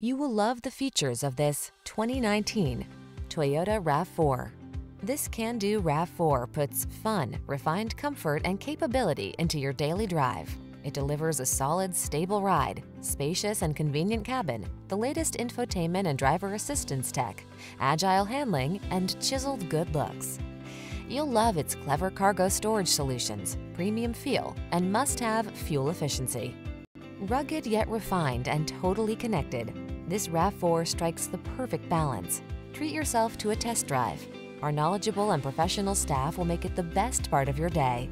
You will love the features of this 2019 Toyota RAV4. This can-do RAV4 puts fun, refined comfort, and capability into your daily drive. It delivers a solid, stable ride, spacious and convenient cabin, the latest infotainment and driver assistance tech, agile handling, and chiseled good looks. You'll love its clever cargo storage solutions, premium feel, and must-have fuel efficiency. Rugged yet refined and totally connected, this RAV4 strikes the perfect balance. Treat yourself to a test drive. Our knowledgeable and professional staff will make it the best part of your day.